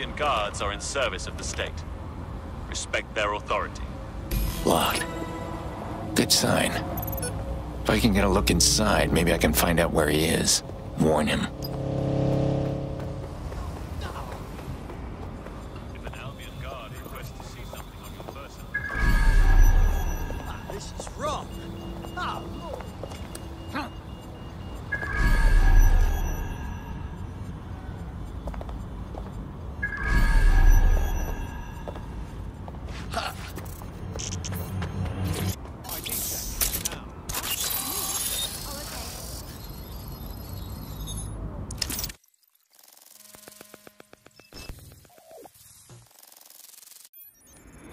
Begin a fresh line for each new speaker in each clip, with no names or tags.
Albion guards are in service of the state. Respect their authority.
Locked. Good sign. If I can get a look inside, maybe I can find out where he is. Warn him.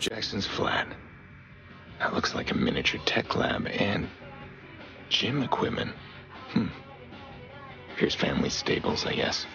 Jackson's flat. That looks like a miniature tech lab and gym equipment. Hmm. Here's family stables, I guess.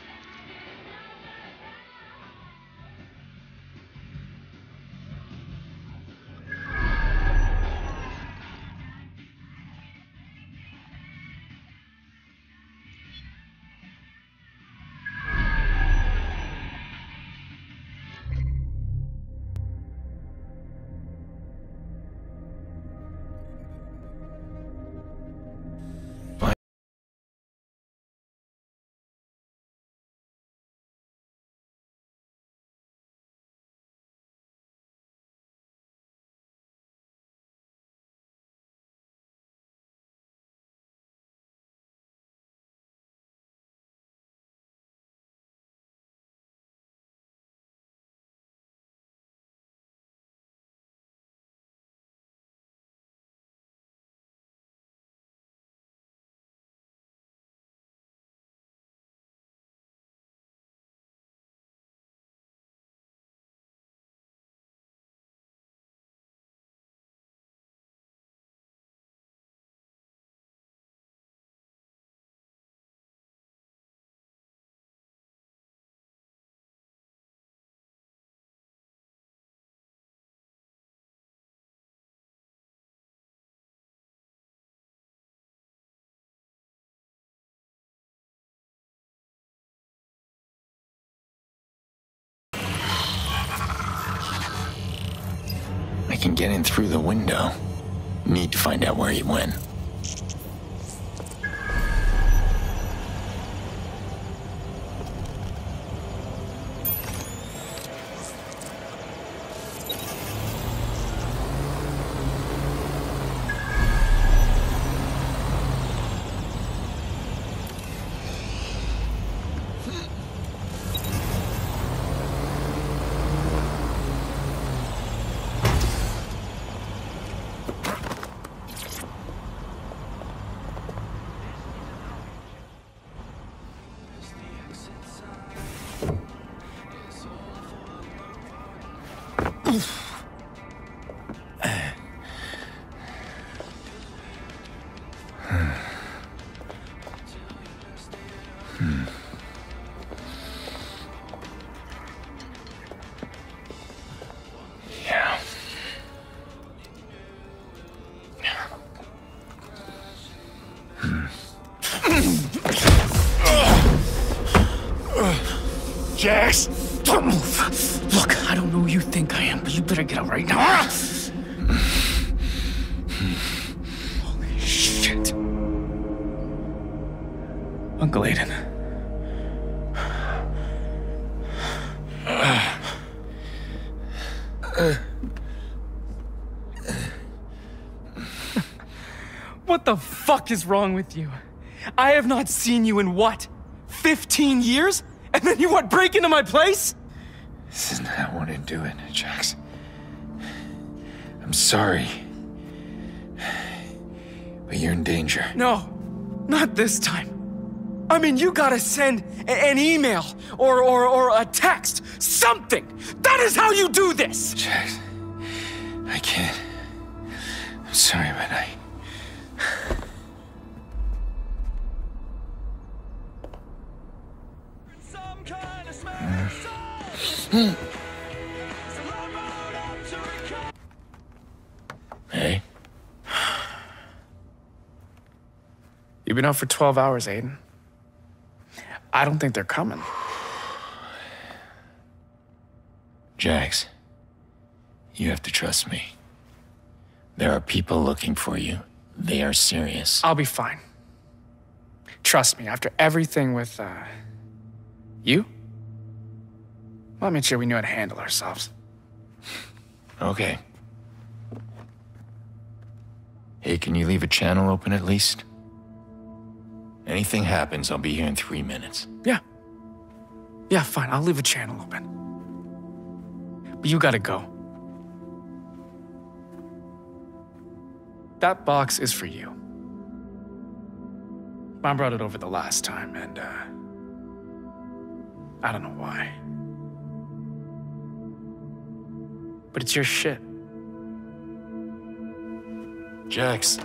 Can get in through the window. Need to find out where he went.
Jax! Right now. Holy shit. Uncle Aiden. What the fuck is wrong with you? I have not seen you in what? 15 years? And then you want break into my place?
This isn't how I wanted to do it, Jax. I'm sorry. But you're in danger.
No, not this time. I mean, you gotta send a- an email or, or, or a text, something. That is how you do this.
Jax, I can't. I'm sorry, but I.
Some kind of
You've been out for 12 hours, Aiden. I don't think they're coming.
Jax, you have to trust me. There are people looking for you. They are serious.
I'll be fine. Trust me, after everything with, uh, you, well, I made sure we knew how to handle ourselves.
Okay. Hey, can you leave a channel open at least? Anything happens, I'll be here in three minutes.
Yeah. Yeah, fine, I'll leave a channel open. But you gotta go. That box is for you. Mom brought it over the last time, and, uh, I don't know why. But it's your shit.
Jax.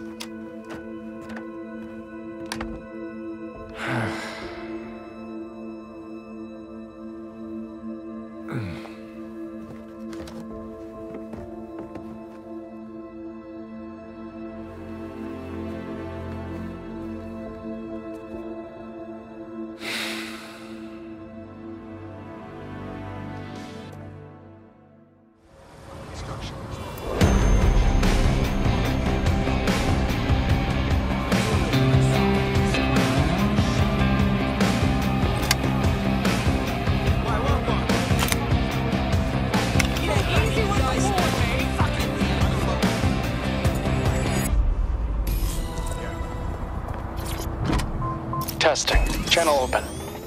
Testing. Channel open.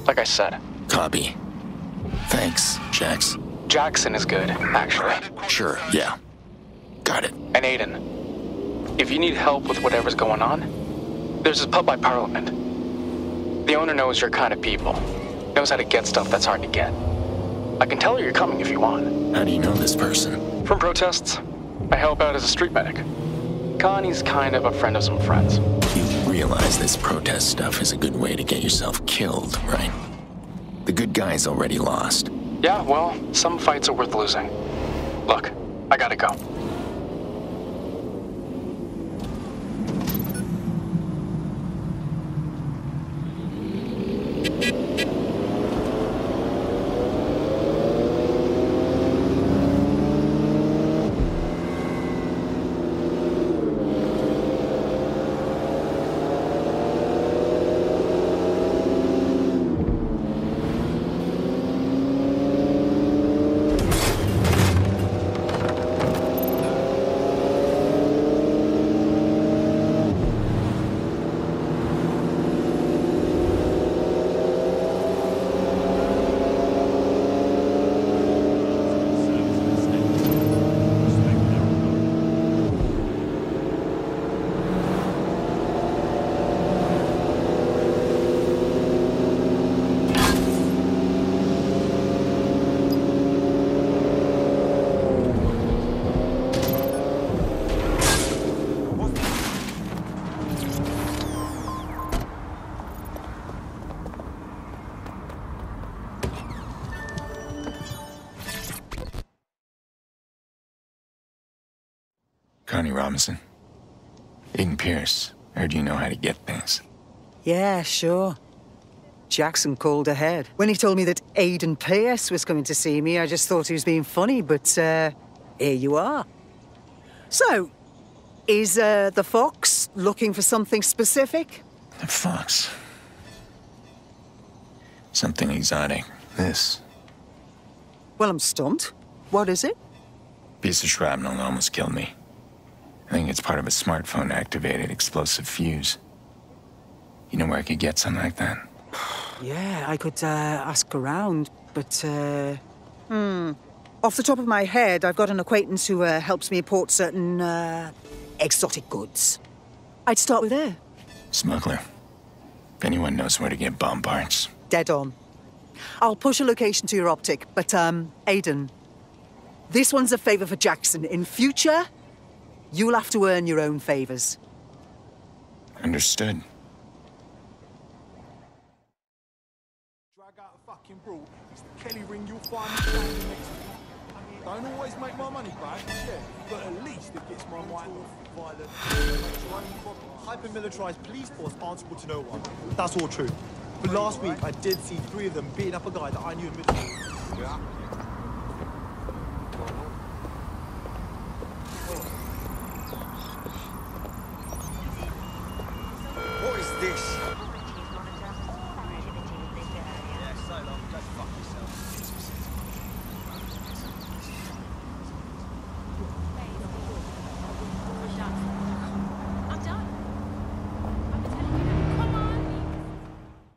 Like I said.
Copy. Thanks, Jax.
Jackson is good, actually.
Sure, yeah. Got it.
And Aiden, if you need help with whatever's going on, there's this pub by Parliament. The owner knows your kind of people, knows how to get stuff that's hard to get. I can tell her you're coming if you want.
How do you know this person?
From protests, I help out as a street medic. Connie's kind of a friend of some friends.
You realize this protest stuff is a good way to get yourself killed, right? The good guy's already lost.
Yeah, well, some fights are worth losing. Look, I gotta go.
Connie Robinson. Aiden Pearce. Heard you know how to get things.
Yeah, sure. Jackson called ahead. When he told me that Aiden Pearce was coming to see me, I just thought he was being funny, but uh, here you are. So, is uh, the Fox looking for something specific?
The fox. Something exotic. This.
Well, I'm stumped. What is it?
Piece of shrapnel almost killed me. I think it's part of a smartphone activated explosive fuse. You know where I could get something like that?
Yeah, I could uh, ask around, but uh, hmm. Off the top of my head, I've got an acquaintance who uh, helps me import certain uh, exotic goods. I'd start with her.
Smuggler. If anyone knows where to get bomb parts.
Dead on. I'll push a location to your optic, but um, Aiden, this one's a favor for Jackson. In future, you'll have to earn your own favors.
Understood.
drag out a fucking brawl, it's the Kelly ring you'll find me next. I mean, don't always make my money back, yeah, but at least it gets my mind off violent. Hyper-militarized police force answerable to no one. That's all true. But last week, I did see three of them beating up a guy that I knew in middle school.
This.